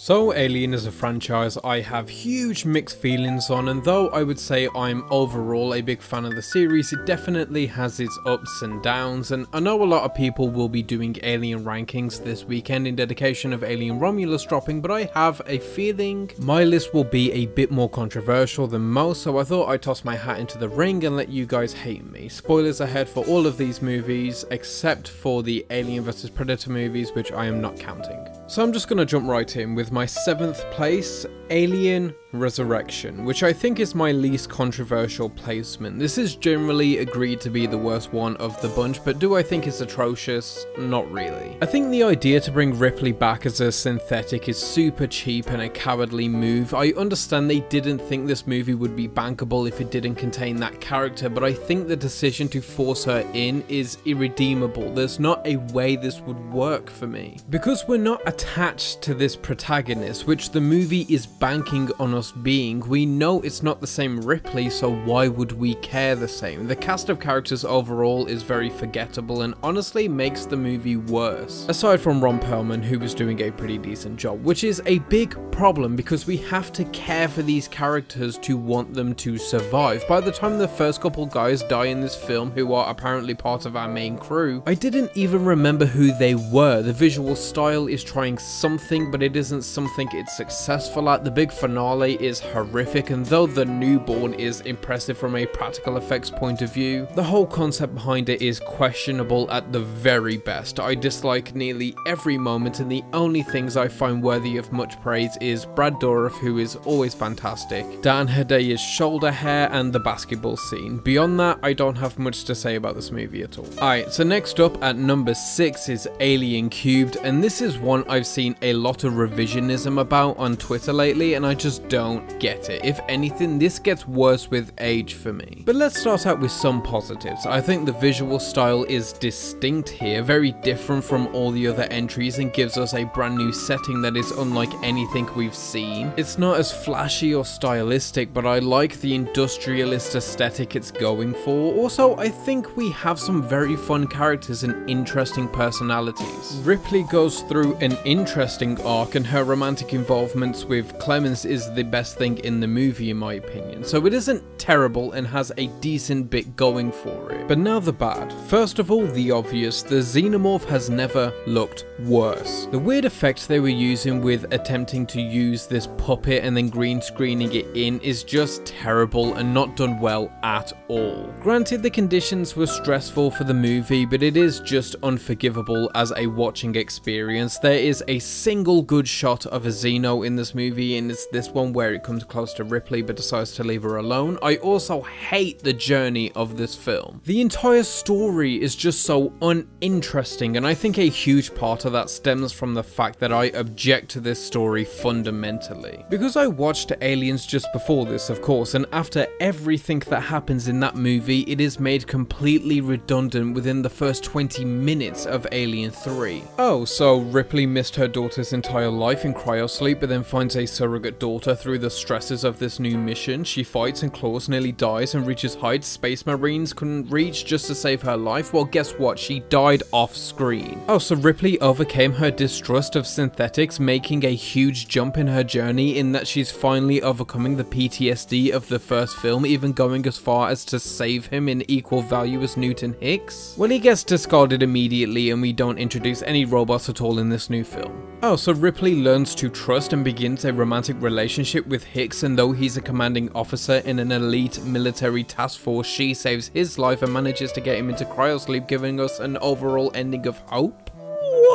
So Alien is a franchise I have huge mixed feelings on and though I would say I'm overall a big fan of the series, it definitely has its ups and downs and I know a lot of people will be doing Alien rankings this weekend in dedication of Alien Romulus dropping, but I have a feeling my list will be a bit more controversial than most, so I thought I'd toss my hat into the ring and let you guys hate me. Spoilers ahead for all of these movies, except for the Alien vs Predator movies, which I am not counting. So I'm just gonna jump right in with my seventh place, Alien Resurrection, which I think is my least controversial placement. This is generally agreed to be the worst one of the bunch, but do I think it's atrocious? Not really. I think the idea to bring Ripley back as a synthetic is super cheap and a cowardly move. I understand they didn't think this movie would be bankable if it didn't contain that character, but I think the decision to force her in is irredeemable. There's not a way this would work for me. Because we're not attached to this protagonist, which the movie is banking on us being, we know it's not the same Ripley, so why would we care the same? The cast of characters overall is very forgettable and honestly makes the movie worse. Aside from Ron Perlman, who was doing a pretty decent job, which is a big problem because we have to care for these characters to want them to survive. By the time the first couple guys die in this film, who are apparently part of our main crew, I didn't even remember who they were. The visual style is trying something, but it isn't something it's successful at. The big finale is horrific, and though the newborn is impressive from a practical effects point of view, the whole concept behind it is questionable at the very best. I dislike nearly every moment, and the only things I find worthy of much praise is Brad Dourif, who is always fantastic, Dan Hedaya's shoulder hair, and the basketball scene. Beyond that, I don't have much to say about this movie at all. Alright, so next up at number 6 is Alien Cubed, and this is one I've seen a lot of revisionism about on Twitter lately, and I just don't get it. If anything, this gets worse with age for me. But let's start out with some positives. I think the visual style is distinct here, very different from all the other entries and gives us a brand new setting that is unlike anything we've seen. It's not as flashy or stylistic, but I like the industrialist aesthetic it's going for. Also, I think we have some very fun characters and interesting personalities. Ripley goes through an interesting arc and her romantic involvements with Clemens is the best thing in the movie in my opinion. So it isn't terrible and has a decent bit going for it. But now the bad. First of all, the obvious, the xenomorph has never looked worse. The weird effects they were using with attempting to use this puppet and then green screening it in is just terrible and not done well at all. Granted the conditions were stressful for the movie, but it is just unforgivable as a watching experience. There is a single good shot of a Xeno in this movie and it's this one where it comes close to Ripley but decides to leave her alone. I also hate the journey of this film. The entire story is just so uninteresting and I think a huge part of that stems from the fact that I object to this story fundamentally. Because I watched Aliens just before this of course and after everything that happens in that movie it is made completely redundant within the first 20 minutes of Alien 3. Oh, so Ripley missed her daughter's entire life in cryosleep but then finds a surrogate daughter through the stresses of this new mission. She fights and claws, nearly dies and reaches heights space marines couldn't reach just to save her life. Well, guess what? She died off screen. Oh, so Ripley overcame her distrust of synthetics, making a huge jump in her journey in that she's finally overcoming the PTSD of the first film, even going as far as to save him in equal value as Newton Hicks. Well, he gets discarded immediately and we don't introduce any robots at all in this new film. Oh, so Ripley learns to trust and begins a romantic relationship with Hicks and though he's a commanding officer in an elite military task force, she saves his life and manages to get him into cryosleep, giving us an overall ending of hope?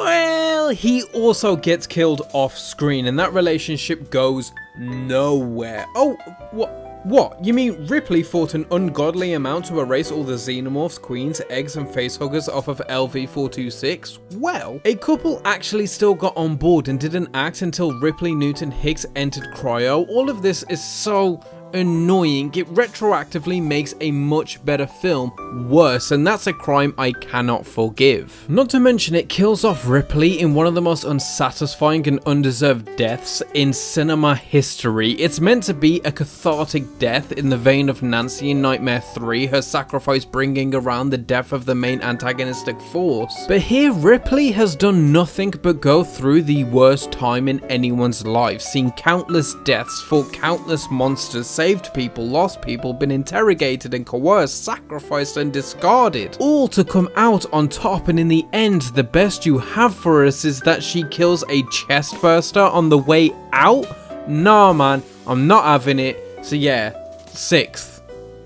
Well, he also gets killed off screen and that relationship goes nowhere. Oh, what? What? You mean Ripley fought an ungodly amount to erase all the xenomorphs, queens, eggs, and facehuggers off of LV-426? Well, a couple actually still got on board and didn't act until Ripley Newton Hicks entered cryo. All of this is so annoying. It retroactively makes a much better film worse, and that's a crime I cannot forgive. Not to mention, it kills off Ripley in one of the most unsatisfying and undeserved deaths in cinema history. It's meant to be a cathartic death in the vein of Nancy in Nightmare 3, her sacrifice bringing around the death of the main antagonistic force. But here, Ripley has done nothing but go through the worst time in anyone's life, seen countless deaths, for countless monsters, saved people, lost people, been interrogated and coerced, sacrificed and discarded, all to come out on top and in the end the best you have for us is that she kills a chestburster on the way out? Nah man, I'm not having it. So yeah, sixth.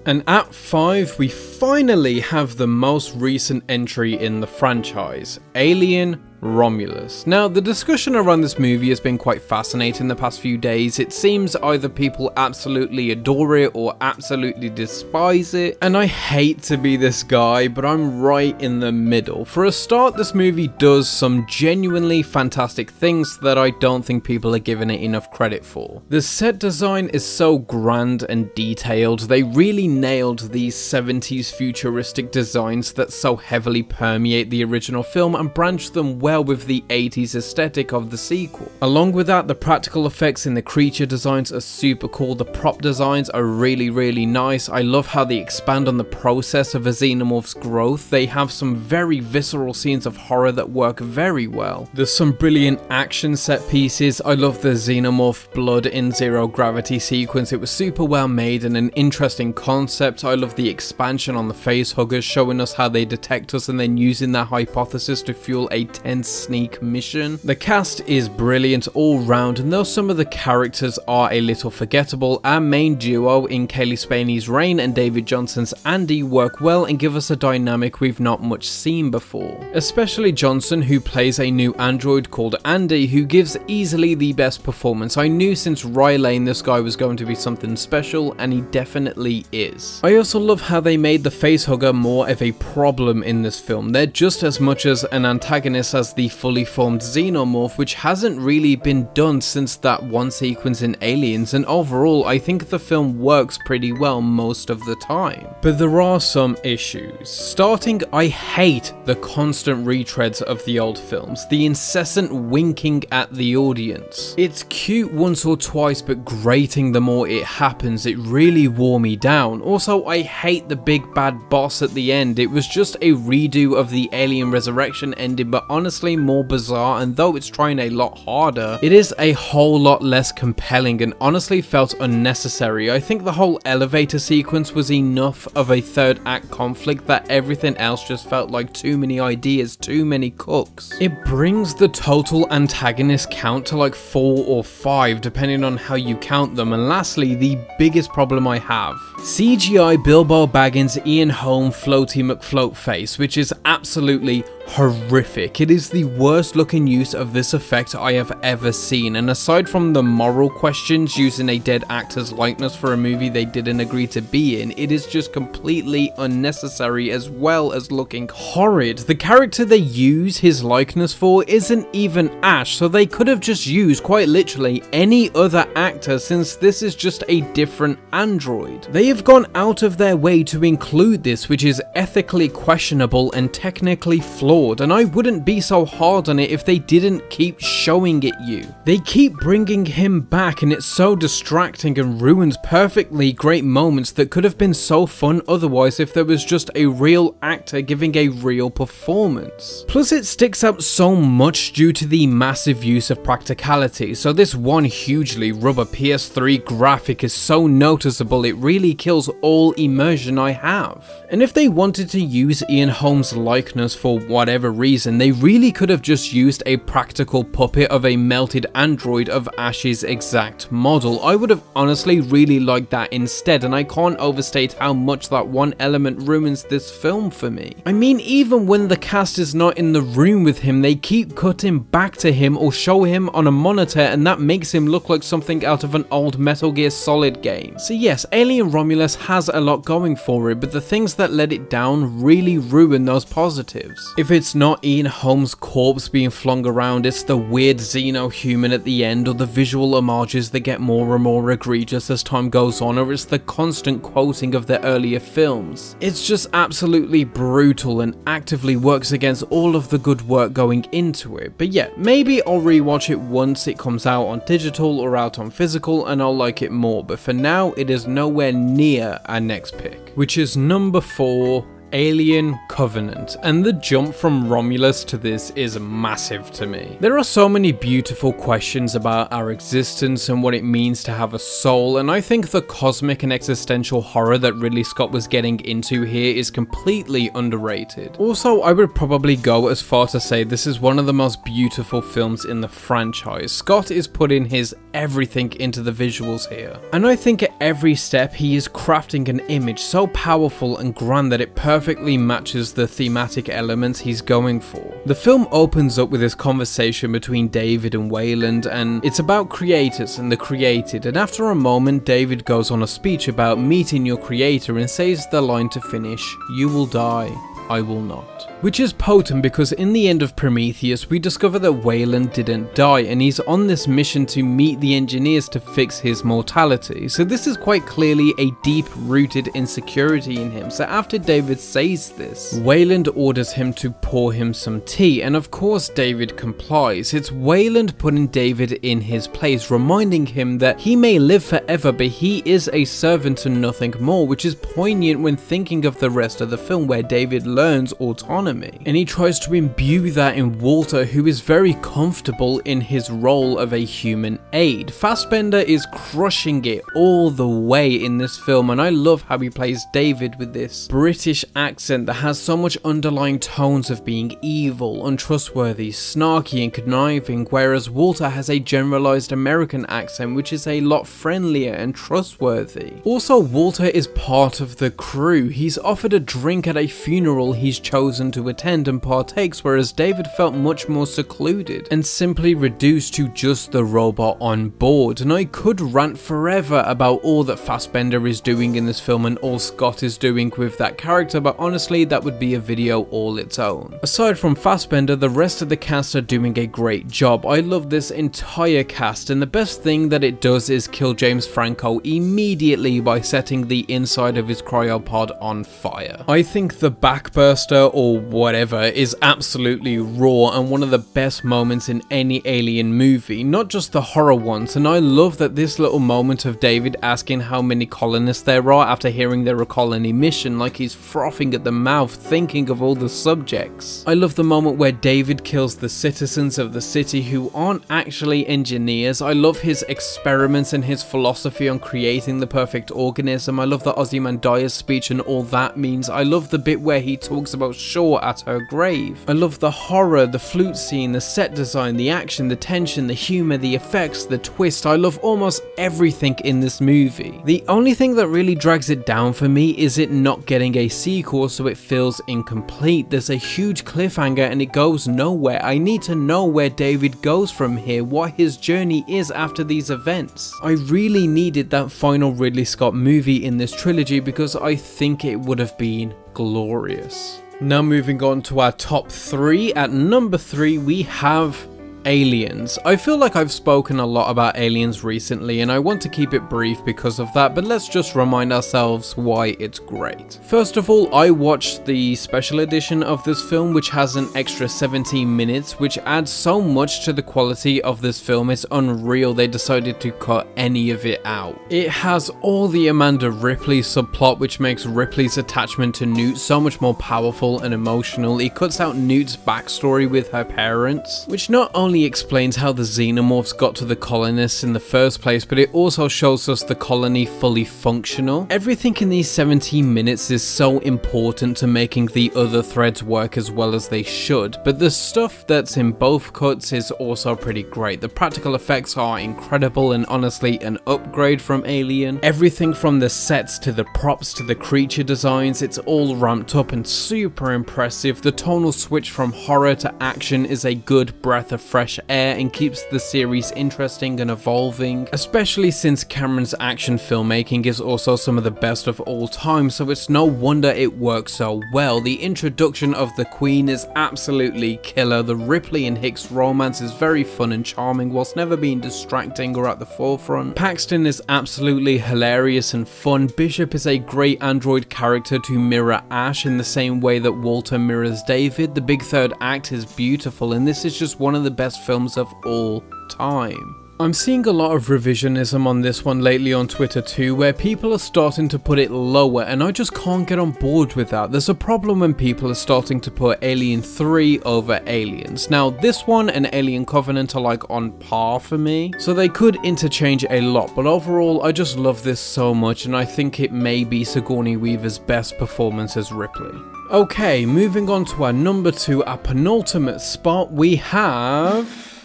And at 5, we finally have the most recent entry in the franchise, Alien Romulus. Now, the discussion around this movie has been quite fascinating the past few days. It seems either people absolutely adore it or absolutely despise it, and I hate to be this guy, but I'm right in the middle. For a start, this movie does some genuinely fantastic things that I don't think people are giving it enough credit for. The set design is so grand and detailed, they really nailed these 70s futuristic designs that so heavily permeate the original film and branch them well with the 80s aesthetic of the sequel. Along with that, the practical effects in the creature designs are super cool, the prop designs are really really nice, I love how they expand on the process of a xenomorph's growth, they have some very visceral scenes of horror that work very well. There's some brilliant action set pieces, I love the xenomorph blood in zero gravity sequence, it was super well made and an interesting concept, I love the expansion on the face huggers showing us how they detect us and then using that hypothesis to fuel a 10 sneak mission. The cast is brilliant all round and though some of the characters are a little forgettable, our main duo in Cailee Spaeny's Rain and David Jonsson's Andy work well and give us a dynamic we've not much seen before. Especially Johnson who plays a new android called Andy who gives easily the best performance. I knew since Rye Lane this guy was going to be something special and he definitely is. I also love how they made the facehugger more of a problem in this film. They're just as much as an antagonist as the fully formed xenomorph, which hasn't really been done since that one sequence in Aliens, and overall I think the film works pretty well most of the time. But there are some issues. Starting, I hate the constant retreads of the old films, the incessant winking at the audience. It's cute once or twice, but grating the more it happens, it really wore me down. Also, I hate the big bad boss at the end, it was just a redo of the Alien Resurrection ending, but honestly honestly more bizarre and though it's trying a lot harder, it is a whole lot less compelling and honestly felt unnecessary. I think the whole elevator sequence was enough of a third act conflict that everything else just felt like too many ideas, too many cooks. It brings the total antagonist count to like 4 or 5 depending on how you count them and lastly the biggest problem I have. CGI Bilbo Baggins Ian Holm Floaty McFloat face which is absolutely horrific. It is the worst looking use of this effect I have ever seen and aside from the moral questions using a dead actor's likeness for a movie they didn't agree to be in, it is just completely unnecessary as well as looking horrid. The character they use his likeness for isn't even Ash so they could have just used quite literally any other actor since this is just a different android. They have gone out of their way to include this which is ethically questionable and technically flawed and I wouldn't be so hard on it if they didn't keep showing it you. They keep bringing him back and it's so distracting and ruins perfectly great moments that could have been so fun otherwise if there was just a real actor giving a real performance. Plus it sticks out so much due to the massive use of practicality, so this one hugely rubber PS3 graphic is so noticeable it really kills all immersion I have. And if they wanted to use Ian Holm's likeness for what whatever reason, they really could have just used a practical puppet of a melted android of Ash's exact model. I would have honestly really liked that instead, and I can't overstate how much that one element ruins this film for me. I mean, even when the cast is not in the room with him, they keep cutting back to him or show him on a monitor, and that makes him look like something out of an old Metal Gear Solid game. So yes, Alien Romulus has a lot going for it, but the things that let it down really ruin those positives. If it's not Ian Holm's corpse being flung around, it's the weird xeno-human at the end or the visual homages that get more and more egregious as time goes on or it's the constant quoting of the earlier films. It's just absolutely brutal and actively works against all of the good work going into it. But yeah, maybe I'll rewatch it once it comes out on digital or out on physical and I'll like it more. But for now, it is nowhere near our next pick, which is number 4 Alien Covenant, and the jump from Romulus to this is massive to me. There are so many beautiful questions about our existence and what it means to have a soul, and I think the cosmic and existential horror that Ridley Scott was getting into here is completely underrated. Also, I would probably go as far to say this is one of the most beautiful films in the franchise. Scott is putting his everything into the visuals here, and I think at every step he is crafting an image so powerful and grand that it perfectly matches the thematic elements he's going for. The film opens up with this conversation between David and Weyland and it's about creators and the created, and after a moment David goes on a speech about meeting your creator and says the line to finish, you will die, I will not. Which is potent because in the end of Prometheus, we discover that Weyland didn't die and he's on this mission to meet the engineers to fix his mortality. So this is quite clearly a deep rooted insecurity in him. So after David says this, Weyland orders him to pour him some tea and of course David complies. It's Weyland putting David in his place, reminding him that he may live forever but he is a servant and nothing more, which is poignant when thinking of the rest of the film where David learns autonomy autonomy, and he tries to imbue that in Walter who is very comfortable in his role of a human aid. Fassbender is crushing it all the way in this film and I love how he plays David with this British accent that has so much underlying tones of being evil, untrustworthy, snarky and conniving whereas Walter has a generalized American accent which is a lot friendlier and trustworthy. Also Walter is part of the crew, he's offered a drink at a funeral he's chosen to attend and partakes, whereas David felt much more secluded and simply reduced to just the robot on board. And I could rant forever about all that Fassbender is doing in this film and all Scott is doing with that character, but honestly, that would be a video all its own. Aside from Fassbender, the rest of the cast are doing a great job. I love this entire cast, and the best thing that it does is kill James Franco immediately by setting the inside of his cryopod on fire. I think the backburster or whatever is absolutely raw and one of the best moments in any alien movie, not just the horror ones, and I love that this little moment of David asking how many colonists there are after hearing they're a colony mission, like he's frothing at the mouth thinking of all the subjects. I love the moment where David kills the citizens of the city who aren't actually engineers. I love his experiments and his philosophy on creating the perfect organism. I love the Ozymandias speech and all that means. I love the bit where he talks about At her grave. I love the horror, the flute scene, the set design, the action, the tension, the humour, the effects, the twist. I love almost everything in this movie. The only thing that really drags it down for me is it not getting a sequel so it feels incomplete. There's a huge cliffhanger and it goes nowhere. I need to know where David goes from here, what his journey is after these events. I really needed that final Ridley Scott movie in this trilogy because I think it would have been glorious. Now moving on to our top three. At number three, we have Aliens. I feel like I've spoken a lot about Aliens recently and I want to keep it brief because of that, but let's just remind ourselves why it's great. First of all, I watched the special edition of this film which has an extra 17 minutes which adds so much to the quality of this film, it's unreal they decided to cut any of it out. It has all the Amanda Ripley subplot which makes Ripley's attachment to Newt so much more powerful and emotional. It cuts out Newt's backstory with her parents, which not only explains how the xenomorphs got to the colonists in the first place, but it also shows us the colony fully functional. Everything in these 17 minutes is so important to making the other threads work as well as they should, but the stuff that's in both cuts is also pretty great. The practical effects are incredible and honestly an upgrade from Alien. Everything from the sets to the props to the creature designs, it's all ramped up and super impressive. The tonal switch from horror to action is a good breath of fresh fresh air and keeps the series interesting and evolving, especially since Cameron's action filmmaking is also some of the best of all time, so it's no wonder it works so well. The introduction of the Queen is absolutely killer, the Ripley and Hicks romance is very fun and charming whilst never being distracting or at the forefront. Paxton is absolutely hilarious and fun, Bishop is a great android character to mirror Ash in the same way that Walter mirrors David, the big third act is beautiful and this is just one of the best films of all time. I'm seeing a lot of revisionism on this one lately on Twitter too, where people are starting to put it lower and I just can't get on board with that. There's a problem when people are starting to put Alien 3 over Aliens. Now this one and Alien Covenant are like on par for me, so they could interchange a lot, but overall I just love this so much and I think it may be Sigourney Weaver's best performance as Ripley. Okay, moving on to our number 2, our penultimate spot, we have...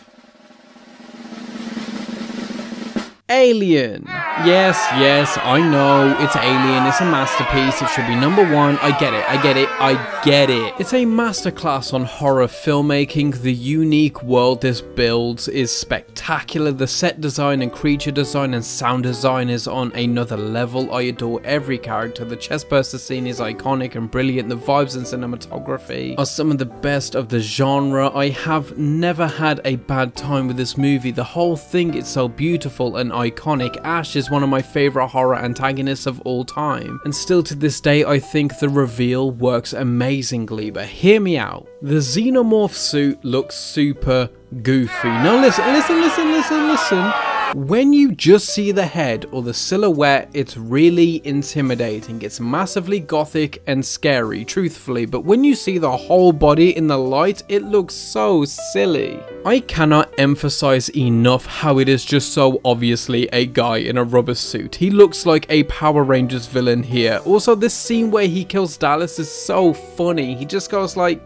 Alien. Yes, yes, I know, it's Alien, it's a masterpiece, it should be number one, I get it, I get it, I get it. It's a masterclass on horror filmmaking, the unique world this builds is spectacular, the set design and creature design and sound design is on another level, I adore every character, the chestburster scene is iconic and brilliant, the vibes and cinematography are some of the best of the genre, I have never had a bad time with this movie, the whole thing is so beautiful and iconic, Ash is one of my favourite horror antagonists of all time, and still to this day I think the reveal works amazingly, but hear me out. The xenomorph suit looks super goofy. Now listen, listen, listen, listen, listen. When you just see the head or the silhouette, it's really intimidating. It's massively gothic and scary, truthfully, but when you see the whole body in the light, it looks so silly. I cannot emphasize enough how it is just so obviously a guy in a rubber suit. He looks like a Power Rangers villain here. Also, this scene where he kills Dallas is so funny. He just goes like,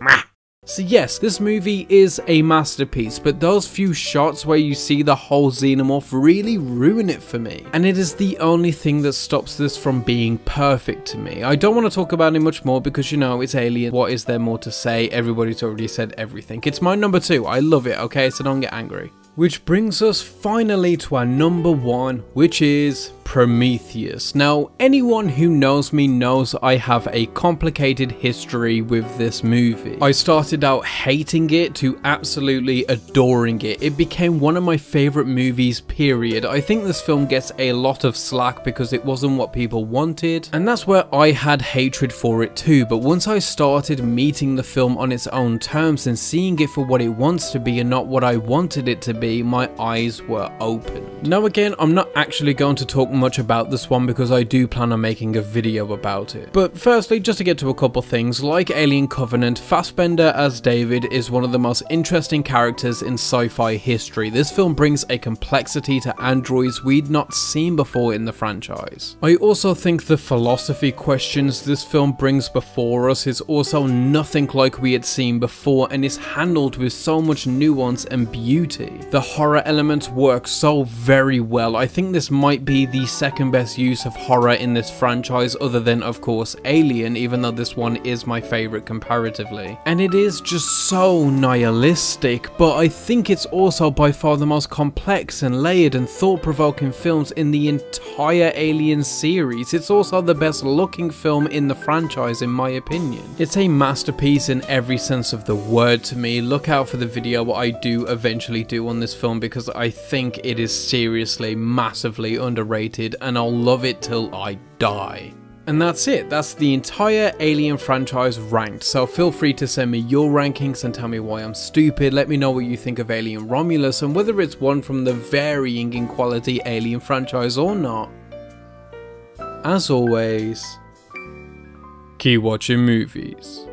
Mah. So yes, this movie is a masterpiece, but those few shots where you see the whole xenomorph really ruin it for me. And it is the only thing that stops this from being perfect to me. I don't want to talk about it much more because you know, it's Alien. What is there more to say? Everybody's already said everything. It's my number two. I love it, okay? So don't get angry. Which brings us finally to our number one, which is Prometheus. Now, anyone who knows me knows I have a complicated history with this movie. I started out hating it to absolutely adoring it. It became one of my favorite movies, period. I think this film gets a lot of slack because it wasn't what people wanted, and that's where I had hatred for it too, but once I started meeting the film on its own terms and seeing it for what it wants to be and not what I wanted it to be, my eyes were open. Now again, I'm not actually going to talk much about this one because I do plan on making a video about it. But firstly, just to get to a couple things, like Alien Covenant, Fassbender as David is one of the most interesting characters in sci-fi history. This film brings a complexity to androids we'd not seen before in the franchise. I also think the philosophy questions this film brings before us is also nothing like we had seen before and is handled with so much nuance and beauty. The horror elements work so very well. I think this might be the second best use of horror in this franchise other than of course Alien even though this one is my favourite comparatively. And it is just so nihilistic but I think it's also by far the most complex and layered and thought-provoking films in the entire Alien series. It's also the best looking film in the franchise in my opinion. It's a masterpiece in every sense of the word to me. Look out for the video what I do eventually do on this film because I think it is seriously massively underrated and I'll love it till I die. And that's it, that's the entire Alien franchise ranked, so feel free to send me your rankings and tell me why I'm stupid, let me know what you think of Alien Romulus and whether it's one from the varying in quality Alien franchise or not. As always, keep watching movies.